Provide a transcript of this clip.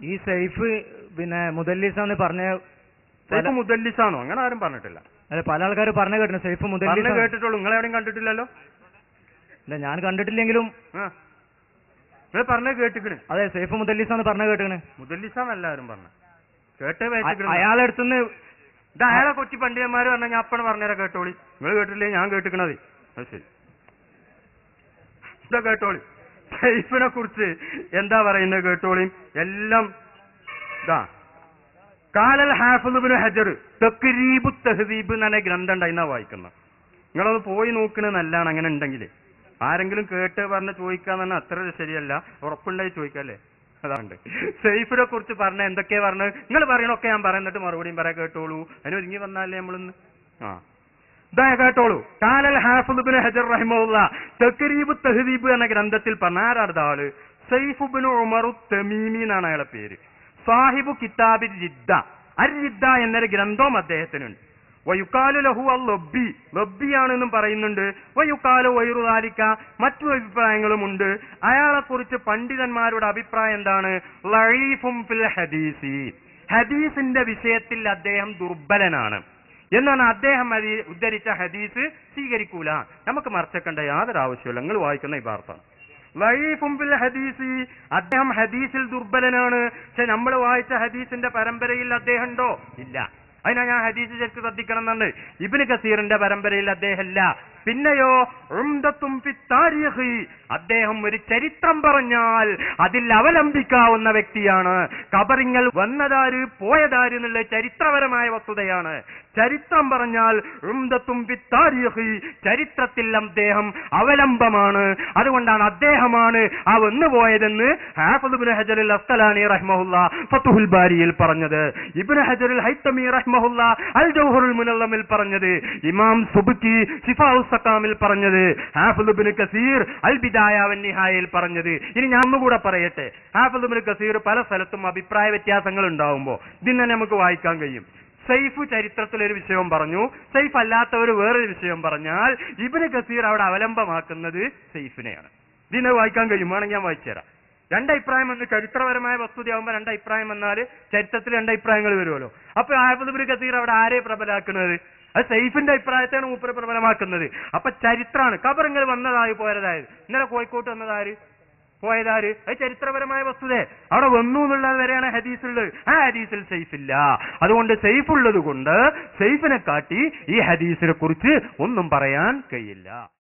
ഈ സൈഫ് പിന്നെ മുദല്ലിസാന്ന് പറഞ്ഞ സൈഫ് മുദല്ലിസാണോ അങ്ങനെ ആരും പറഞ്ഞിട്ടില്ല. അല്ല പല ആൾക്കാർ പറഞ്ഞു കേട്ടു സൈഫ് മുദല്ലിസ് കേട്ടിട്ടുള്ളൂ. നിങ്ങൾ എവിടെയും കണ്ടിട്ടില്ലല്ലോ? അല്ല ഞാൻ കണ്ടിട്ടില്ലെങ്കിലും നിങ്ങൾ പറഞ്ഞ കേട്ടിക്കണ്. അതെ സൈഫ് മുദല്ലിസാന്ന് പറഞ്ഞ കേട്ടിക്കണ്. മുദല്ലിസാന്ന് എല്ലാവരും പറഞ്ഞു. കേട്ടേ അയാളെ അടുത്തുനിന്ന് ഇത് അയാളെ കൊച്ചി പണ്ഡിതന്മാര് പറഞ്ഞാൽ ഞാൻ അപ്പണ് പറഞ്ഞുതരാം കേട്ടോളി. നിങ്ങൾ കേട്ടില്ലേ ഞാൻ കേട്ടിക്കണത്. അത് ശരി. ഇതാ കേട്ടോളി. സൈഫിനെ കുറിച്ച് എന്താ പറയുന്നത് കേട്ടോളി? എല്ലാം ഇതാ. കാലൽ ഹാഫുബിന് ഹജർ തക്രീബു തഹദീബ് എന്ന് പറഞ്ഞ ഗ്രന്ഥം ഉണ്ടായിരുന്ന വായിക്കുന്നത്. നിങ്ങളത് പോയി നോക്കുന്നത് നല്ലതാണ് അങ്ങനെ ഉണ്ടെങ്കിൽ. ആരെങ്കിലും കേട്ട് പറഞ്ഞ് ചോദിക്കാന്ന് പറഞ്ഞാൽ അത്ര ശരിയല്ല. ഉറപ്പുണ്ടായി ചോദിക്കല്ലേ അതാണ്ട്. സൈഫിനെ കുറിച്ച് പറഞ്ഞ എന്തൊക്കെയാ പറഞ്ഞത് നിങ്ങൾ പറയണൊക്കെ ഞാൻ പറയുന്നിട്ട് മറുപടിയും പറയാൻ കേട്ടോളൂ. അതിന് ഒരുങ്ങി വന്നാലേ നമ്മളിന്ന് ആ. കേട്ടോളൂ. കാലൽ ഹാഫുബിന് ഹജർ റഹിമുള്ള തെക്കരീബ് തെഹദീബ് എന്ന ഗ്രന്ഥത്തിൽ പറഞ്ഞ ആരാടുന്ന ആൾ? സൈഫുബിന് ഉമറു തമീമി എന്നാണ് അയാളെ പേര്. സാഹിബു കിതാബി ജിദ്ദ. അർ ജിദ്ദ എന്നൊരു ഗ്രന്ഥവും അദ്ദേഹത്തിനുണ്ട്. വയുക്കാലു ലഹു അൽ ലൊബി ലൊബിയാണെന്നും പറയുന്നുണ്ട്. വയുക്കാലു വൈറുദാലിക്ക മറ്റു അഭിപ്രായങ്ങളും ഉണ്ട്. അയാളെ കുറിച്ച് പണ്ഡിതന്മാരുടെ അഭിപ്രായം എന്താണ്? ലഴീഫും ഫിൽ ഹദീസി. ഹദീസിന്റെ വിഷയത്തിൽ അദ്ദേഹം ദുർബലനാണ്. എന്നാണ് അദ്ദേഹം അതി ഉദ്ധരിച്ച ഹദീസ് സ്വീകരിക്കൂല. നമുക്ക് മറച്ചക്കേണ്ട യാതൊരു ആവശ്യമില്ല നിങ്ങൾ വായിക്കുന്ന ഈ വാർത്ത. വൈഫുംബിൽ ഹദീസി. അദ്ദേഹം ഹദീസിൽ ദുർബലനാണ്. പക്ഷെ നമ്മൾ വായിച്ച ഹദീസിന്റെ പരമ്പരയിൽ അദ്ദേഹം ഉണ്ടോ ഇല്ല. അതിനാ ഞാൻ ഹദീസ് ശരിക്ക് ശ്രദ്ധിക്കണം എന്നുണ്ട് ഇബിന് കസീറിന്റെ പരമ്പരയിൽ അദ്ദേഹം ഇല്ല. പിന്നെയോ ഉംദത്തും അദ്ദേഹം ഒരു ചരിത്രം പറഞ്ഞാൽ അതിൽ അവലംബിക്കാവുന്ന വ്യക്തിയാണ്. കബറിങ്ങൾ വന്നതാര് പോയതാര് എന്നുള്ള ചരിത്രപരമായ വസ്തുതയാണ്. ചരിത്രം പറഞ്ഞാൽ ഉംദത്തും ചരിത്രത്തിൽ അദ്ദേഹം അവലംബമാണ്. അതുകൊണ്ടാണ് അദ്ദേഹമാണ് ആ വന്നുപോയതെന്ന് ഹാഫിദ് ഹജറുൽ അസ്കലാനി റഹ്മഹുല്ല ഫത്തുഹുൽ ബാരിയിൽ പറഞ്ഞത്. ഇബ്നു ഹജറുൽ ഹൈത്തമി റഹ്മഹുല്ല അൽ ജൗഹറുൽ മുനല്ലമിൽ പറഞ്ഞത്. ഇമാം സുബുക്കി ശിഫാഉ സക്കാമിൽ പറഞ്ഞത് ഹാഫിദ് ഇബ്നു കസീർ അൽ ബിദായ വൻ നിഹായയിൽ പറഞ്ഞത്. ഇനി ഞാൻ ഒന്നുകൂടെ പറയട്ടെ. ഹാഫിദ് ഇബ്നു കസീർ പല സ്ഥലത്തും അഭിപ്രായ വ്യത്യാസങ്ങൾ ഉണ്ടാവുമ്പോൾ ഇതിന് തന്നെ നമുക്ക് വായിക്കാൻ കഴിയും. സൈഫ് ചരിത്രത്തിൽ ഒരു വിഷയം പറഞ്ഞു. സൈഫ് അല്ലാത്തവർ വേറൊരു വിഷയം പറഞ്ഞാൽ ഇബിന് കസീർ അവിടെ അവലംബമാക്കുന്നത് സൈഫിനെയാണ്. ഇതിനെ വായിക്കാൻ കഴിയും. വേണമെങ്കിൽ ഞാൻ വായിച്ചുതരാം. രണ്ടഭിപ്രായം എന്ന് ചരിത്രപരമായ വസ്തുതയാകുമ്പോൾ രണ്ടഭിപ്രായം എന്നാൽ ചരിത്രത്തിൽ രണ്ടഭിപ്രായങ്ങൾ വരുമല്ലോ. അപ്പൊ ആബുദ്ബിന് കസീർ അവിടെ ആരെ പ്രബലാക്കുന്നത് അത് സൈഫിന്റെ അഭിപ്രായത്തെയാണ് മൂപ്പര് പ്രബലമാക്കുന്നത്. അപ്പൊ ചരിത്രമാണ് കബറിങ്ങൾ വന്നതായി പോയതായത് ഇന്നലെ കോഴിക്കോട്ട് വന്നതാര്? പോയതാര്? അത് ചരിത്രപരമായ വസ്തുത. അവിടെ വന്നു എന്നുള്ളത് വരെയാണ് ഹദീസുള്ളത്. ആ ഹദീസിൽ സൈഫ് ഇല്ല അതുകൊണ്ട് സൈഫ് ഉള്ളത് കൊണ്ട് സൈഫിനെ കാട്ടി ഈ ഹദീസിനെ കുറിച്ച് ഒന്നും പറയാൻ കഴിയില്ല.